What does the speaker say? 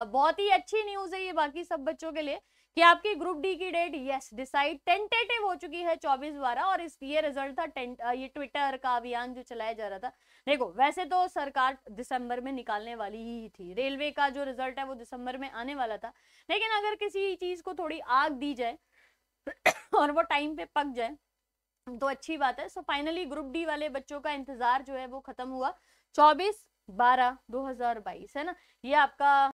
बहुत ही अच्छी न्यूज़ है ये बाकी सब बच्चों के लिए कि आपकी ग्रुप डी की डेट यस डिसाइड टेंटेटिव हो चुकी है 24 बारह और इस, ये रिज़ल्ट था टेंट ये ट्विटर का अभियान जो चलाया जा रहा था। देखो, वैसे तो सरकार दिसंबर में निकालने वाली ही थी, रेलवे का जो रिज़ल्ट है वो दिसंबर में आने वाला था, लेकिन अगर किसी चीज़ को थोड़ी आग दी जाए और वो टाइम पे पक जाए तो अच्छी बात है। सो फाइनली ग्रुप डी वाले बच्चों का इंतज़ार जो है वो खत्म हुआ चौबीस बारह दो हज़ार बाईस, है ना? ये आपका